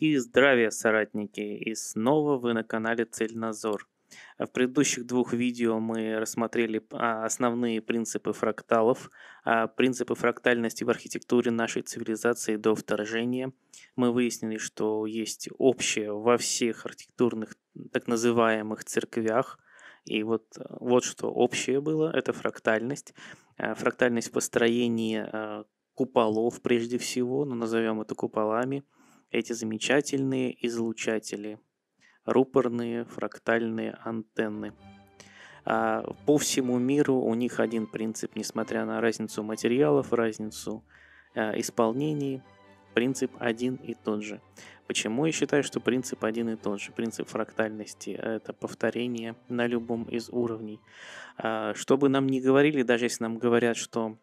И здравия, соратники! И снова вы на канале Цельнозор. В предыдущих двух видео мы рассмотрели а, основные принципы фракталов, а, принципы фрактальности в архитектуре нашей цивилизации до вторжения. Мы выяснили, что есть общее во всех архитектурных так называемых церквях. И вот, вот что общее было, это фрактальность. А, фрактальность построения куполов прежде всего, но назовем это куполами, эти замечательные излучатели, рупорные фрактальные антенны. А по всему миру у них один принцип, несмотря на разницу материалов, разницу э, исполнений, принцип один и тот же. Почему я считаю, что принцип один и тот же? Принцип фрактальности – это повторение на любом из уровней. А, что бы нам ни говорили, даже если нам говорят, что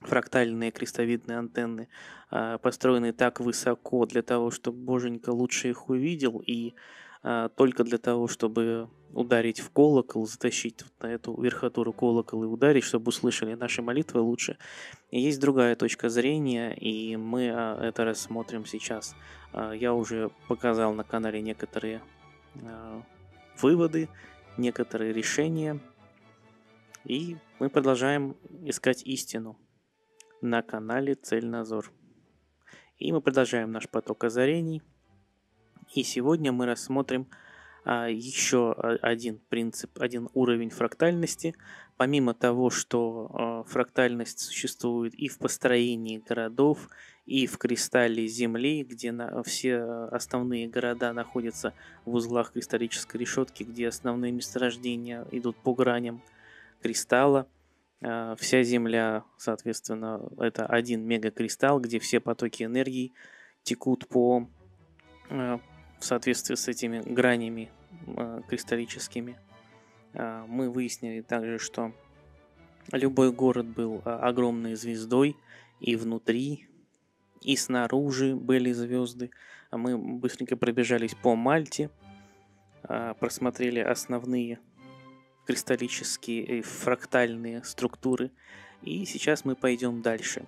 фрактальные крестовидные антенны а, построены так высоко для того, чтобы Боженька лучше их увидел, и а, только для того, чтобы ударить в колокол, затащить вот на эту верхотуру колокол и ударить, чтобы услышали наши молитвы лучше. Есть другая точка зрения, и мы а, это рассмотрим сейчас. Я уже показал на канале некоторые выводы, некоторые решения, и мы продолжаем искать истину на канале Цельнозор. И мы продолжаем наш поток озарений. И сегодня мы рассмотрим а, еще один принцип, один уровень фрактальности. Помимо того, что а, фрактальность существует и в построении городов, и в кристалле Земли, где на, все основные города находятся в узлах кристаллической решетки, где основные месторождения идут по граням кристалла – а, вся Земля, соответственно, это один мегакристалл, где все потоки энергии текут по а, в соответствии с этими гранями а, кристаллическими. Мы выяснили также, что любой город был огромной звездой и внутри, и снаружи были звезды. Мы быстренько пробежались по Мальте, просмотрели основные кристаллические и фрактальные структуры. И сейчас мы пойдем дальше.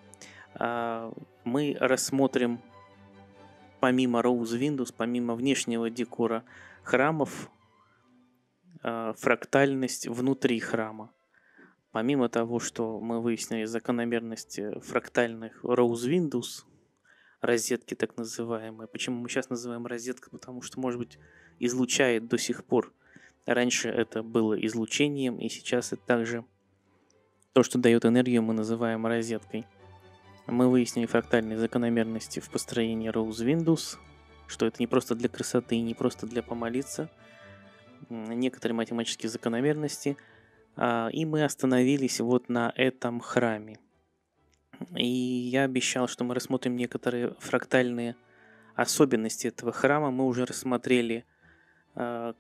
А, мы рассмотрим помимо Rose Windows, помимо внешнего декора храмов, а, фрактальность внутри храма. Помимо того, что мы выяснили закономерность фрактальных Rose Windows, розетки так называемые. Почему мы сейчас называем розетка? Потому что, может быть, излучает до сих пор Раньше это было излучением, и сейчас это также то, что дает энергию, мы называем розеткой. Мы выяснили фрактальные закономерности в построении Rose Windows, что это не просто для красоты, не просто для помолиться, некоторые математические закономерности, а, и мы остановились вот на этом храме. И я обещал, что мы рассмотрим некоторые фрактальные особенности этого храма. Мы уже рассмотрели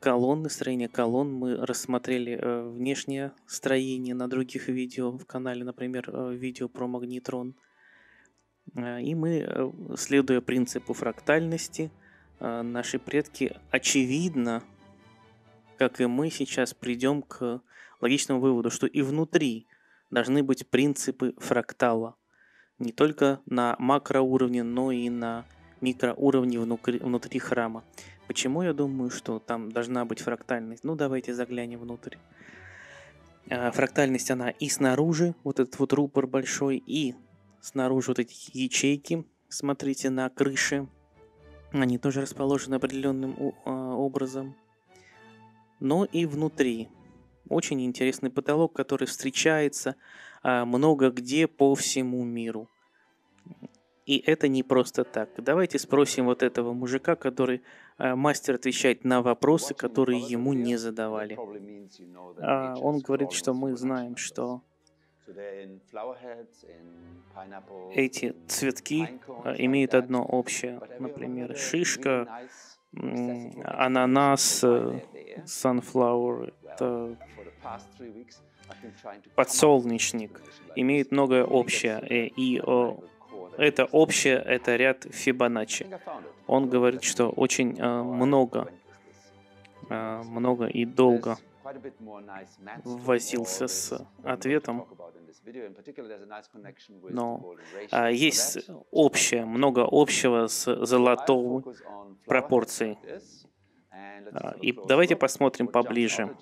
колонны, строение колонн. Мы рассмотрели э, внешнее строение на других видео в канале, например, э, видео про магнитрон. И мы, следуя принципу фрактальности, наши предки, очевидно, как и мы сейчас, придем к логичному выводу, что и внутри должны быть принципы фрактала. Не только на макроуровне, но и на микроуровне внутри, внутри храма. Почему я думаю, что там должна быть фрактальность? Ну, давайте заглянем внутрь. А, фрактальность, она и снаружи, вот этот вот рупор большой, и снаружи вот эти ячейки, смотрите, на крыше. Они тоже расположены определенным а, образом. Но и внутри. Очень интересный потолок, который встречается а, много где по всему миру. И это не просто так. Давайте спросим вот этого мужика, который э, мастер отвечать на вопросы, которые ему не задавали. А, он говорит, что мы знаем, что эти цветки э, имеют одно общее. Например, шишка, ананас, э, sunflower, подсолнечник, имеют многое общее. И это общее, это ряд Фибоначчи. Он говорит, что очень э, много, э, много и долго возился с ответом, но а, есть общее, много общего с золотой пропорцией. А, и давайте посмотрим поближе.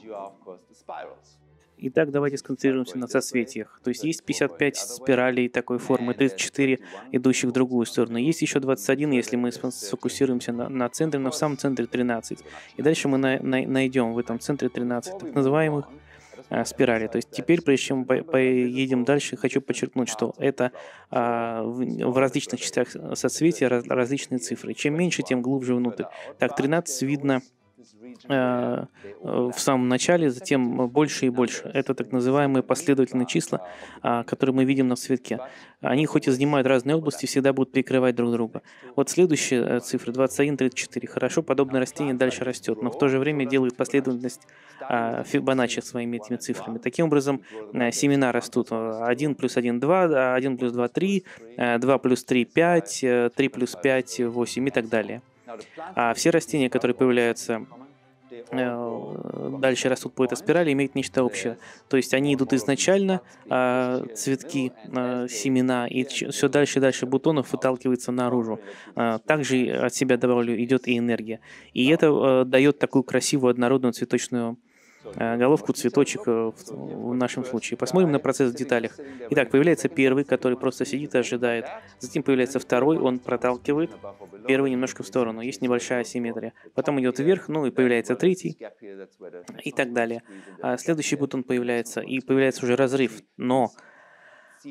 Итак, давайте сконцентрируемся на соцветиях. То есть есть 55 спиралей такой формы, 34 идущих в другую сторону. Есть еще 21, если мы сфокусируемся на, на центре, но в самом центре 13. И дальше мы на, на, найдем в этом центре 13 так называемых а, спирали. То есть теперь, прежде чем поедем дальше, хочу подчеркнуть, что это а, в, в различных частях соцветия раз, различные цифры. Чем меньше, тем глубже внутрь. Так, 13 видно Э, в самом начале, затем больше и больше. Это так называемые последовательные числа, а, которые мы видим на цветке. Они хоть и занимают разные области, всегда будут перекрывать друг друга. Вот следующая э, цифра 21, 34. Хорошо, подобное растение дальше растет, но в то же время делает последовательность а, Фибоначчи своими этими цифрами. Таким образом, э, семена растут 1 плюс 1, 2, 1 плюс 2, 3, 2 плюс 3, 5, 3 плюс 5, 8 и так далее. А все растения, которые появляются Э, дальше растут по этой спирали, имеют нечто общее. То есть они идут изначально, а цветки, а, семена, и все дальше и дальше бутонов выталкивается наружу. А, также от себя добавлю идет и энергия. И это э, дает такую красивую однородную цветочную головку, цветочек э, в, нашем случае. Посмотрим на процесс в деталях. Итак, появляется первый, который просто сидит и ожидает. Затем появляется второй, он проталкивает первый немножко в сторону. Есть небольшая асимметрия. Потом идет вверх, ну и появляется третий и так далее. А следующий бутон появляется, и появляется уже разрыв. Но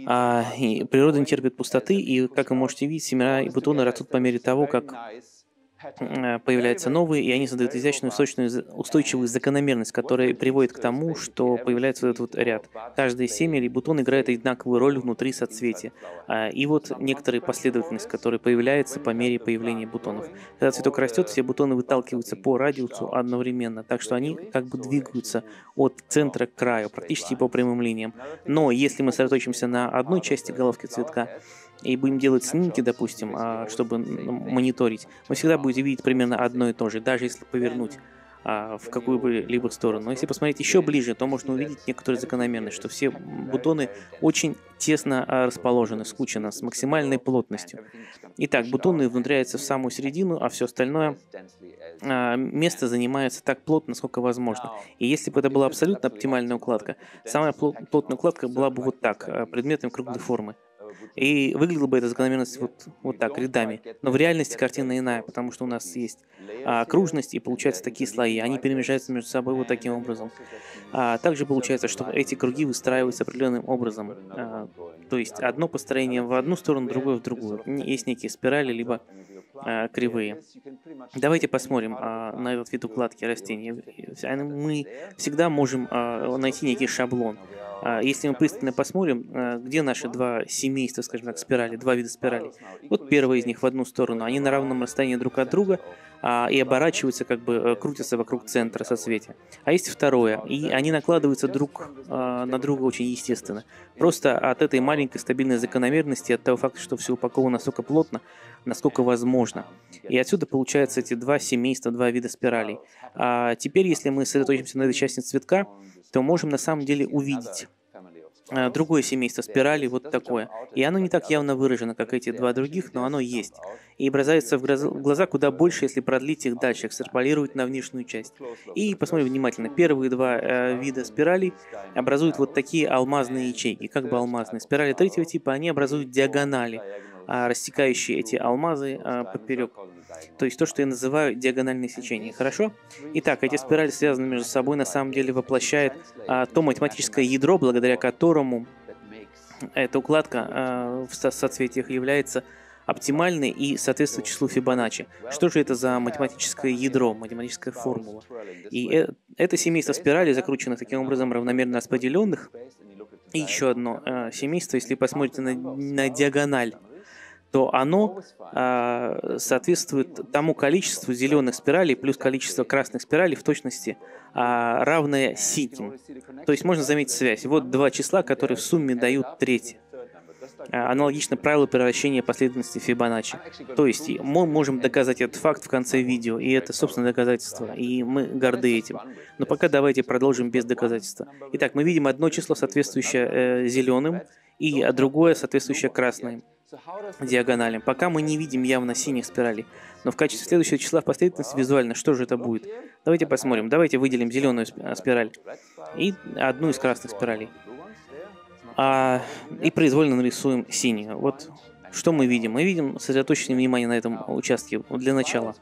а, и природа не терпит пустоты, и, как вы можете видеть, семена и бутоны растут по мере того, как Э, появляются новые, и они создают изящную, сочную, устойчивую закономерность, которая приводит к тому, что появляется вот этот вот ряд. Каждый семя или бутон играет одинаковую роль внутри соцветия. А, и вот некоторая последовательность, которая появляется по мере появления бутонов. Когда цветок растет, все бутоны выталкиваются по радиусу одновременно, так что они как бы двигаются от центра к краю, практически по прямым линиям. Но если мы сосредоточимся на одной части головки цветка, и будем делать снимки, допустим, а, чтобы мониторить, вы всегда будете видеть примерно одно и то же, даже если повернуть а, в какую бы либо сторону. Но если посмотреть еще ближе, то можно увидеть некоторые закономерность, что все бутоны очень тесно а, расположены, скучно, с максимальной плотностью. Итак, бутоны внутряются в самую середину, а все остальное место занимается так плотно, насколько возможно. И если бы это была абсолютно оптимальная укладка, самая плотная укладка была бы вот так, предметом круглой формы. И выглядела бы эта закономерность вот, вот так, рядами. Но в реальности картина иная, потому что у нас есть а, окружность, и получаются такие слои. Они перемежаются между собой вот таким образом. А, также получается, что эти круги выстраиваются определенным образом. А, то есть одно построение в одну сторону, другое в другую. Есть некие спирали, либо а, кривые. Давайте посмотрим а, на этот вид укладки растений. Мы всегда можем а, найти некий шаблон. А, если мы пристально посмотрим, а, где наши два семейства, скажем так, спирали, два вида спиралей. Вот первый из них в одну сторону, они на равном расстоянии друг от друга а, и оборачиваются, как бы э, крутятся вокруг центра соцветия. А есть второе, и они накладываются друг на друга очень естественно. Просто от этой маленькой стабильной закономерности, от того факта, что все упаковано настолько плотно, насколько возможно. И отсюда получаются эти два семейства, два вида спиралей. А теперь, если мы сосредоточимся на этой части цветка, то можем на самом деле увидеть а, другое семейство спиралей, вот такое. И оно не так явно выражено, как эти два других, но оно есть. И бросается в глаза куда больше, если продлить их дальше, экстраполировать на внешнюю часть. И посмотрим внимательно. Первые два э, вида спиралей образуют вот такие алмазные ячейки, как бы алмазные. Спирали третьего типа, они образуют диагонали, рассекающие эти алмазы а, поперек. То есть то, что я называю диагональное сечение. Хорошо? Итак, эти спирали связаны между собой, на самом деле воплощает а, то математическое ядро, благодаря которому эта укладка а, в соцветиях является оптимальной и соответствует числу Фибоначчи. Что же это за математическое ядро, математическая формула? И э, это семейство спиралей, закрученных таким образом равномерно распределенных, и еще одно семейство, если посмотрите на, на диагональ то оно э, соответствует тому количеству зеленых спиралей плюс количество красных спиралей в точности э, равное синим. То есть можно заметить связь. Вот два числа, которые в сумме дают третье. а, аналогично правилу превращения последовательности Фибоначчи. То есть мы можем доказать этот факт в конце видео, и это, собственно, доказательство, и мы горды этим. Но пока давайте продолжим без доказательства. Итак, мы видим одно число, соответствующее э, зеленым, и другое, соответствующее красным диагоналям. Пока мы не видим явно синих спиралей. Но в качестве следующего числа в последовательности визуально, что же это будет? Давайте посмотрим. Давайте выделим зеленую спираль и одну из красных спиралей. А, и произвольно нарисуем синюю. Вот что мы видим? Мы видим сосредоточенное внимание на этом участке для начала.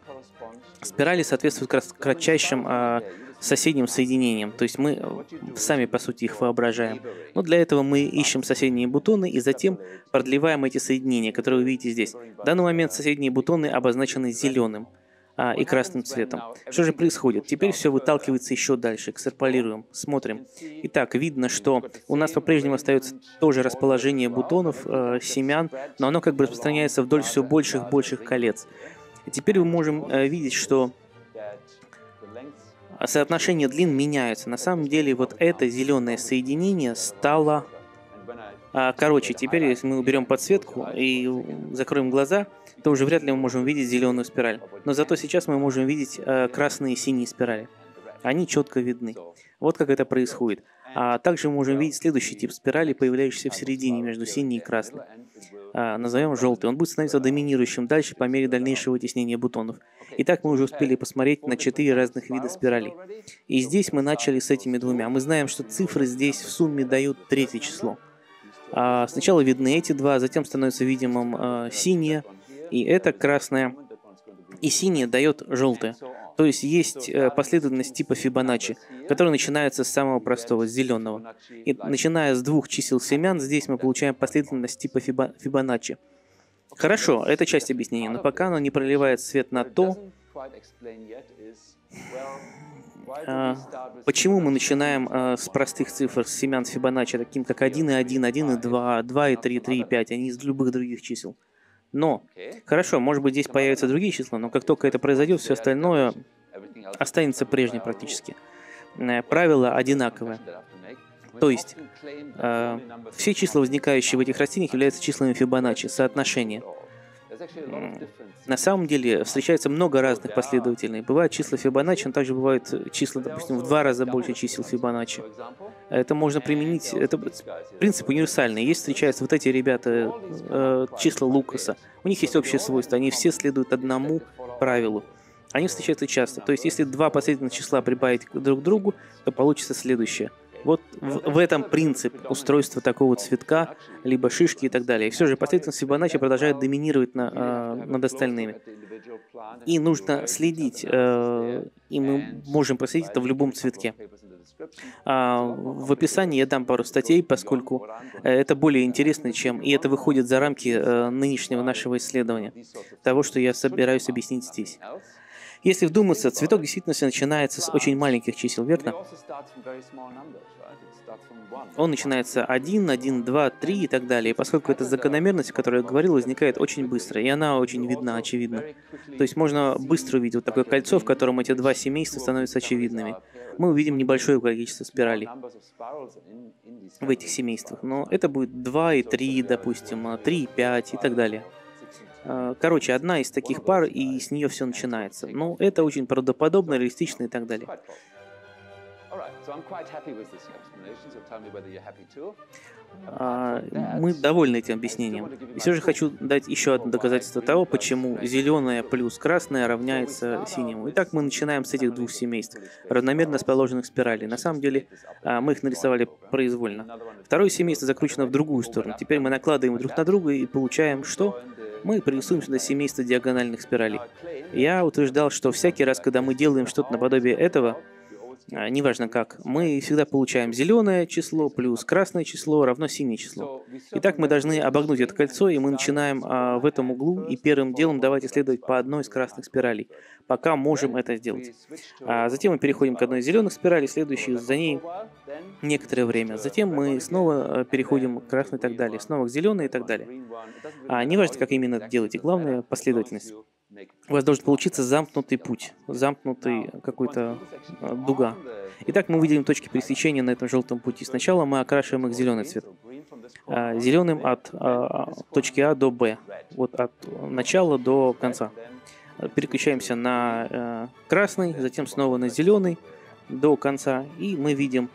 Спирали соответствуют кратчайшим а, соседним соединением, то есть мы сами по сути их воображаем. Но для этого мы ищем соседние бутоны и затем продлеваем эти соединения, которые вы видите здесь. В данный момент соседние бутоны обозначены зеленым а, и красным цветом. Что же происходит? Теперь все выталкивается еще дальше. Экстраполируем, смотрим. Итак, видно, что у нас по-прежнему остается тоже расположение бутонов, э, семян, но оно как бы распространяется вдоль все больших больших колец. И теперь мы можем э, видеть, что соотношение длин меняются. На самом деле вот это зеленое соединение стало а, короче. Теперь, если мы уберем подсветку и закроем глаза, то уже вряд ли мы можем видеть зеленую спираль. Но зато сейчас мы можем видеть а, красные и синие спирали. Они четко видны. Вот как это происходит. А также мы можем видеть следующий тип спирали, появляющийся в середине между синей и красной. А, назовем желтый. Он будет становиться доминирующим дальше по мере дальнейшего вытеснения бутонов. Итак, мы уже успели посмотреть на четыре разных вида спиралей. И здесь мы начали с этими двумя. Мы знаем, что цифры здесь в сумме дают третье число. А, сначала видны эти два, затем становится видимым а, синее, и это красное. И синее дает желтое. То есть есть э, последовательность типа Фибоначчи, которая начинается с самого простого, с зеленого. И начиная с двух чисел семян, здесь мы получаем последовательность типа Фибоначчи. Хорошо, это часть объяснения, но пока оно не проливает свет на то, а, почему мы начинаем а, с простых цифр, с семян Фибоначчи, таким как 1 и 1, 1 и 2, 2 и 3, 3 и 5, а не из любых других чисел. Но, хорошо, может быть здесь появятся другие числа, но как только это произойдет, все остальное останется прежним практически. Э, правило одинаковое. То есть, э, все числа, возникающие в этих растениях, являются числами Фибоначчи, соотношения. На самом деле встречается много разных последовательных. Бывают числа Фибоначчи, но также бывают числа, допустим, в два раза больше чисел Фибоначчи. Это можно применить, это принцип универсальный. Есть встречаются вот эти ребята, э, числа Лукаса. У них есть общее свойство, они все следуют одному правилу. Они встречаются часто. То есть, если два последовательных числа прибавить друг к другу, то получится следующее – вот в, в этом принцип устройства такого цветка, либо шишки и так далее. И все же последовательность Фибоначчи продолжает доминировать на, э, над остальными. И нужно следить, э, и мы можем проследить это в любом цветке. А, в описании я дам пару статей, поскольку э, это более интересно, чем... И это выходит за рамки э, нынешнего нашего исследования, того, что я собираюсь объяснить здесь. Если вдуматься, цветок действительно начинается с очень маленьких чисел, верно? Он начинается 1, 1, 2, 3 и так далее. И поскольку эта закономерность, о которой я говорил, возникает очень быстро, и она очень видна, очевидна. То есть можно быстро увидеть вот такое кольцо, в котором эти два семейства становятся очевидными. Мы увидим небольшое количество спиралей в этих семействах, но это будет 2 и 3, допустим, 3 и 5 и так далее. А, короче, одна из таких пар, и с нее все начинается. Ну, это очень правдоподобно, реалистично и так далее. А, мы довольны этим объяснением. И все же хочу дать еще одно доказательство того, почему зеленое плюс красное равняется синему. Итак, мы начинаем с этих двух семейств, равномерно расположенных спиралей. На самом деле, а, мы их нарисовали произвольно. Второе семейство закручено в другую сторону. Теперь мы накладываем друг на друга и получаем что? мы пририсуем сюда семейство диагональных спиралей. Я утверждал, что всякий раз, когда мы делаем что-то наподобие этого, неважно как, мы всегда получаем зеленое число плюс красное число равно синее число. Итак, мы должны обогнуть это кольцо, и мы начинаем а, в этом углу, и первым делом давайте исследовать по одной из красных спиралей, пока можем это сделать. А затем мы переходим к одной из зеленых спиралей, следующей за ней некоторое время. Затем мы снова а, переходим к красной и так далее, снова к зеленой и так далее. А, неважно, как именно это делаете, главное последовательность у вас должен получиться замкнутый путь, замкнутый какой-то а, дуга. Итак, мы выделим точки пересечения на этом желтом пути. Сначала мы окрашиваем их зеленый цвет. а, зеленым от а, точки А до Б, вот от начала до конца. Переключаемся на э, красный, затем снова на зеленый до конца, и мы видим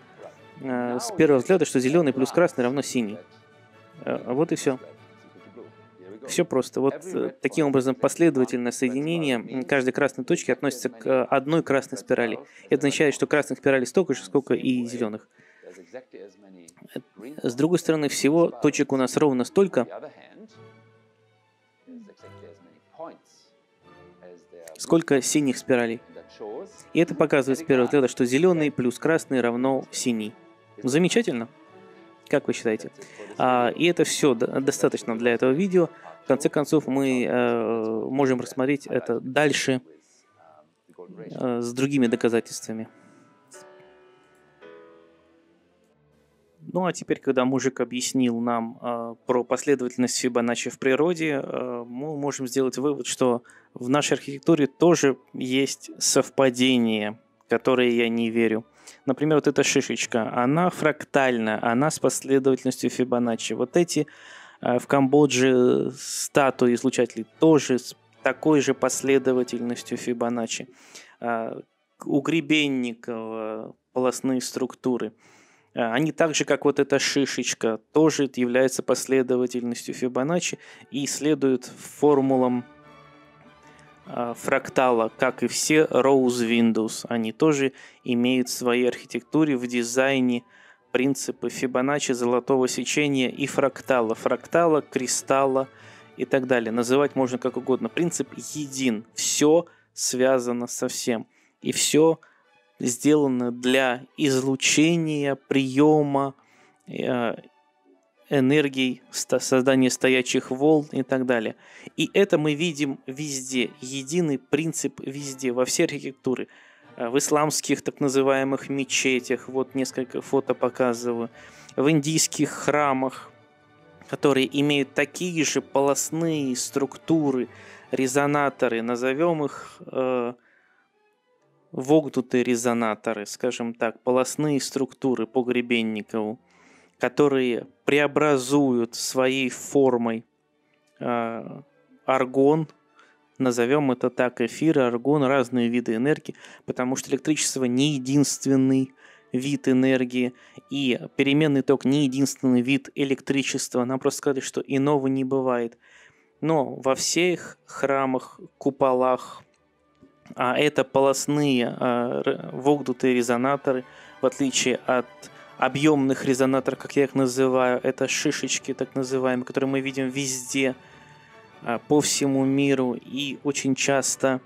э, с первого взгляда, что зеленый плюс красный равно синий. Э, вот и все. Все просто. Вот таким образом последовательное соединение каждой красной точки относится к одной красной спирали. Это означает, что красных спиралей столько же, сколько и зеленых. С другой стороны, всего точек у нас ровно столько, сколько синих спиралей. И это показывает с первого взгляда, что зеленый плюс красный равно синий. Замечательно. Как вы считаете? А, и это все достаточно для этого видео. В конце концов, мы э, можем рассмотреть это дальше э, с другими доказательствами. Ну а теперь, когда мужик объяснил нам э, про последовательность Фибоначчи в природе, э, мы можем сделать вывод, что в нашей архитектуре тоже есть совпадение, которые я не верю. Например, вот эта шишечка, она фрактальна, она с последовательностью Фибоначчи. Вот эти в Камбодже статуи излучателей тоже с такой же последовательностью Фибоначчи. Э, у Гребенникова полостные структуры – Э, они так же, как вот эта шишечка, тоже являются последовательностью Фибоначчи и следуют формулам фрактала, как и все Rose Windows. Они тоже имеют в своей архитектуре, в дизайне принципы Фибоначчи, золотого сечения и фрактала. Фрактала, кристалла и так далее. Называть можно как угодно. Принцип един. Все связано со всем. И все сделаны для излучения, приема э, энергий, создания стоячих волн и так далее. И это мы видим везде, единый принцип везде, во всей архитектуре. Э, в исламских так называемых мечетях, вот несколько фото показываю, в индийских храмах, которые имеют такие же полостные структуры, резонаторы, назовем их э, вогнутые резонаторы, скажем так, полостные структуры по Гребенникову, которые преобразуют своей формой э, аргон, назовем это так, эфир, аргон, разные виды энергии, потому что электричество не единственный вид энергии, и переменный ток не единственный вид электричества. Нам просто сказали, что иного не бывает. Но во всех храмах, куполах, а это полостные а, вогнутые резонаторы, в отличие от объемных резонаторов, как я их называю, это шишечки так называемые, которые мы видим везде, по всему миру и очень часто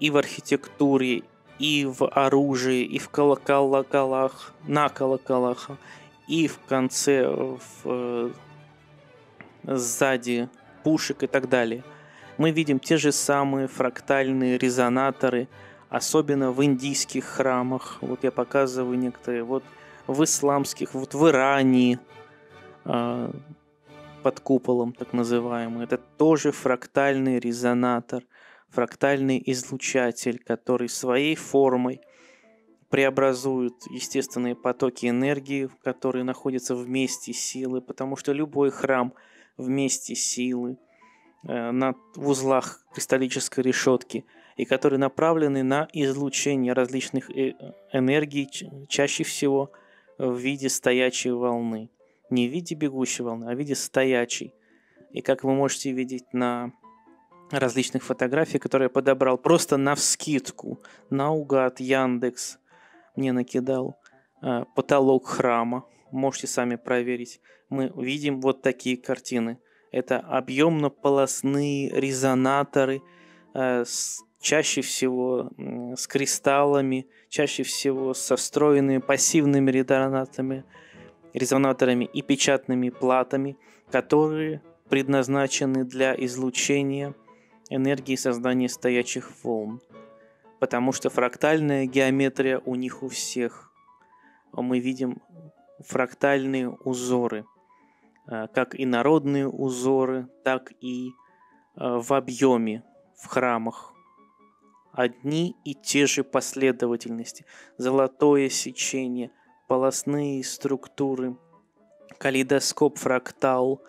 и в архитектуре, и в оружии, и в колоколах, на колоколах, и в конце, в, э, сзади пушек и так далее – мы видим те же самые фрактальные резонаторы, особенно в индийских храмах. Вот я показываю некоторые. Вот в исламских, вот в Иране э, под куполом так называемый. Это тоже фрактальный резонатор, фрактальный излучатель, который своей формой преобразует естественные потоки энергии, которые находятся вместе силы, потому что любой храм вместе силы – Э, на узлах кристаллической решетки и которые направлены на излучение различных э, энергий, чаще всего в виде стоячей волны. Не в виде бегущей волны, а в виде стоячей. И как вы можете видеть на различных фотографиях, которые я подобрал просто на вскидку, наугад Яндекс мне накидал э, потолок храма. Можете сами проверить. Мы видим вот такие картины – это объемно-полосные резонаторы, э, чаще всего с кристаллами, чаще всего со встроенными пассивными резонаторами, резонаторами и печатными платами, которые предназначены для излучения энергии создания стоячих волн. Потому что фрактальная геометрия у них у всех. Мы видим фрактальные узоры – Э, как и народные узоры, так и э, в объеме в храмах. Одни и те же последовательности. Золотое сечение, полостные структуры, калейдоскоп, фрактал,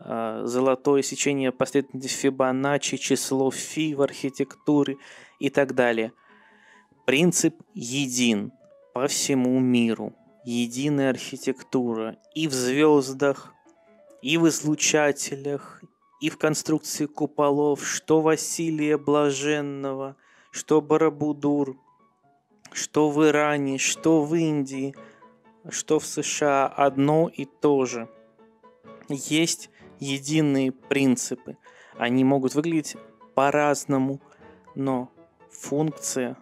э, золотое сечение последовательности Фибоначчи, число фи в архитектуре и так далее. Принцип един по всему миру. Единая архитектура и в звездах, и в излучателях, и в конструкции куполов, что Василия Блаженного, что Барабудур, что в Иране, что в Индии, что в США одно и то же. Есть единые принципы. Они могут выглядеть по-разному, но функция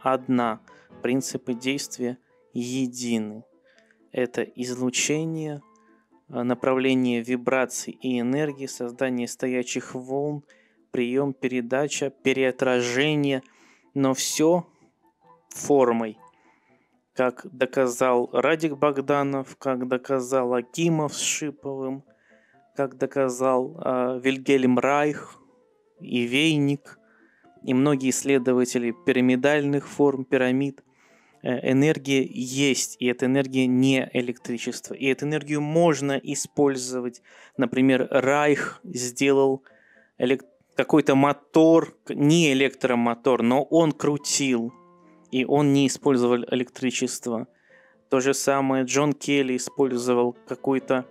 одна, принципы действия едины. Это излучение, направление вибраций и энергии, создание стоячих волн, прием, передача, переотражение, но все формой. Как доказал Радик Богданов, как доказал Акимов с Шиповым, как доказал э, Вильгельм Райх и Вейник, и многие исследователи пирамидальных форм, пирамид, э, энергия есть, и эта энергия не электричество. И эту энергию можно использовать. Например, Райх сделал элек... какой-то мотор, не электромотор, но он крутил и он не использовал электричество. То же самое Джон Келли использовал какой-то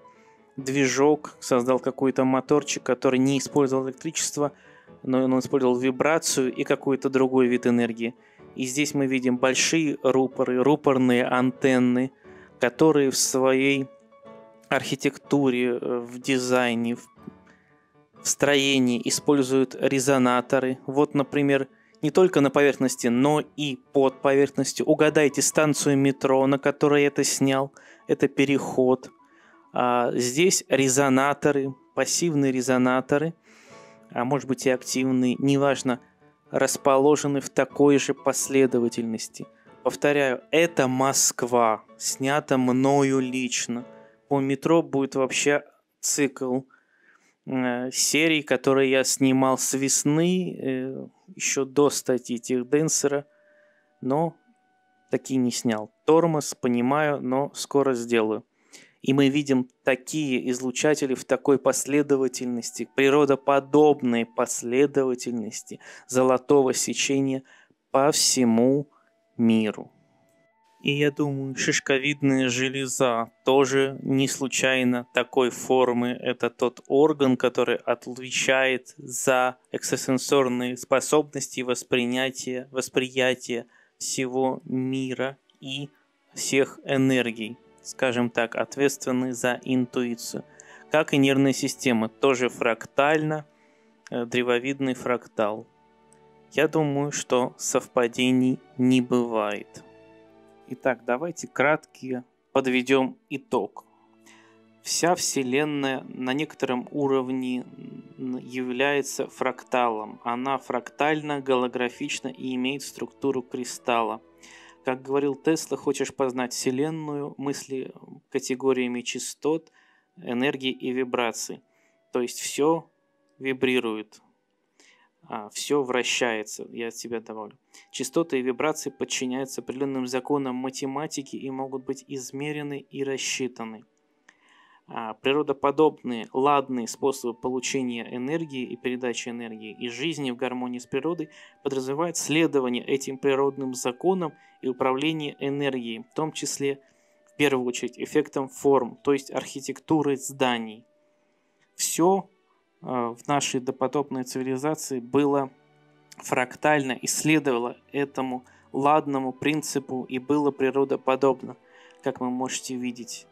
движок, создал какой-то моторчик, который не использовал электричество, но он использовал вибрацию и какой-то другой вид энергии. И здесь мы видим большие рупоры, рупорные антенны, которые в своей архитектуре, э, в дизайне, в строении используют резонаторы. Вот, например, не только на поверхности, но и под поверхностью. Угадайте станцию метро, на которой это снял. Это переход. А, здесь резонаторы, пассивные резонаторы, а может быть и активные, неважно, расположены в такой же последовательности. Повторяю, это Москва, снято мною лично. По метро будет вообще цикл серий, которые я снимал с весны, э, еще до статьи Техденсера, но такие не снял. Тормоз, понимаю, но скоро сделаю. И мы видим такие излучатели в такой последовательности, природоподобной последовательности золотого сечения по всему миру. И я думаю, шишковидная железа тоже не случайно такой формы. Это тот орган, который отвечает за экстрасенсорные способности восприятия всего мира и всех энергий. Скажем так, ответственный за интуицию. Как и нервная система, тоже фрактально, э, древовидный фрактал. Я думаю, что совпадений не бывает. Итак, давайте кратко подведем итог. Вся Вселенная на некотором уровне является фракталом. Она фрактально, голографична и имеет структуру кристалла. Как говорил Тесла, хочешь познать Вселенную, мысли категориями частот, энергии и вибраций. То есть все вибрирует, а, все вращается, я от себя добавлю. Частоты и вибрации подчиняются определенным законам математики и могут быть измерены и рассчитаны. А, природоподобные, ладные способы получения энергии и передачи энергии и жизни в гармонии с природой подразумевают следование этим природным законам и управление энергией, в том числе, в первую очередь, эффектом форм, то есть архитектуры зданий. Все в нашей допотопной цивилизации было фрактально, исследовало этому ладному принципу и было природоподобно, как вы можете видеть.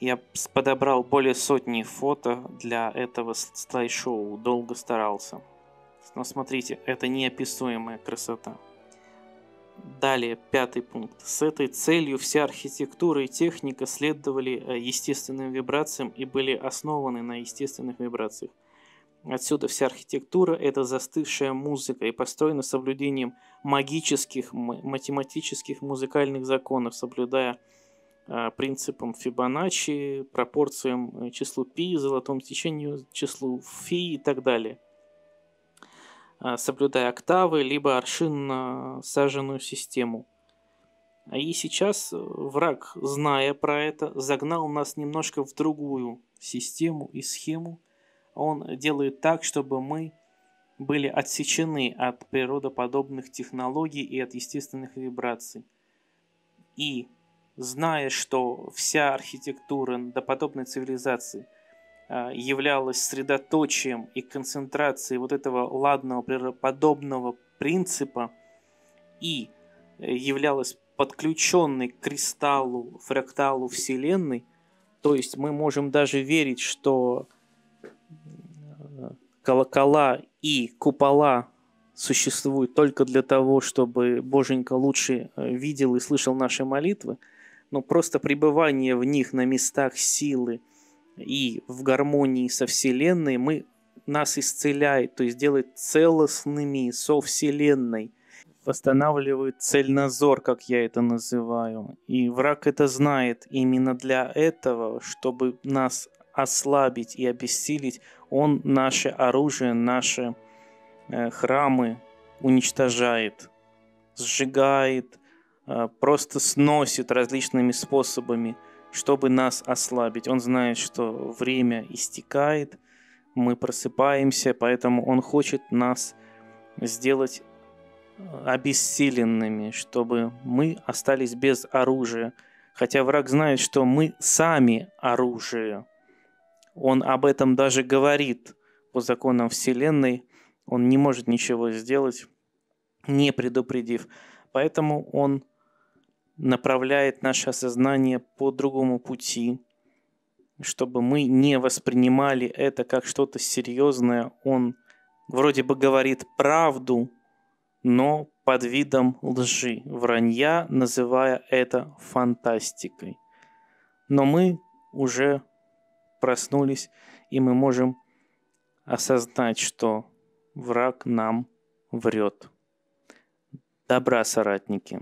Я подобрал более сотни фото для этого слайд-шоу, долго старался. Но смотрите, это неописуемая красота. Далее, пятый пункт. С этой целью вся архитектура и техника следовали э, естественным вибрациям и были основаны на естественных вибрациях. Отсюда вся архитектура – это застывшая музыка и построена соблюдением магических, математических музыкальных законов, соблюдая э, принципам Фибоначчи, пропорциям э, числу π, золотому течению, числу фи и так далее – соблюдая октавы, либо аршинно саженную систему. И сейчас враг, зная про это, загнал нас немножко в другую систему и схему. Он делает так, чтобы мы были отсечены от природоподобных технологий и от естественных вибраций. И зная, что вся архитектура доподобной цивилизации а, являлась средоточием и концентрацией вот этого ладного природоподобного принципа и э, являлась подключенной к кристаллу, фракталу Вселенной, то есть мы можем даже верить, что колокола и купола существуют только для того, чтобы Боженька лучше э, видел и слышал наши молитвы, но просто пребывание в них на местах силы и в гармонии со Вселенной мы, нас исцеляет, то есть делает целостными со Вселенной, восстанавливает цельнозор, как я это называю. И враг это знает. Именно для этого, чтобы нас ослабить и обессилить, он наше оружие, наши э, храмы уничтожает, сжигает, э, просто сносит различными способами, чтобы нас ослабить. Он знает, что время истекает, мы просыпаемся, поэтому он хочет нас сделать э, обессиленными, чтобы мы остались без оружия. Хотя враг знает, что мы сами оружие. Он об этом даже говорит по законам Вселенной. Он не может ничего сделать, не предупредив. Поэтому он направляет наше сознание по другому пути, чтобы мы не воспринимали это как что-то серьезное. Он вроде бы говорит правду, но под видом лжи, вранья, называя это фантастикой. Но мы уже проснулись, и мы можем осознать, что враг нам врет. Добра, соратники!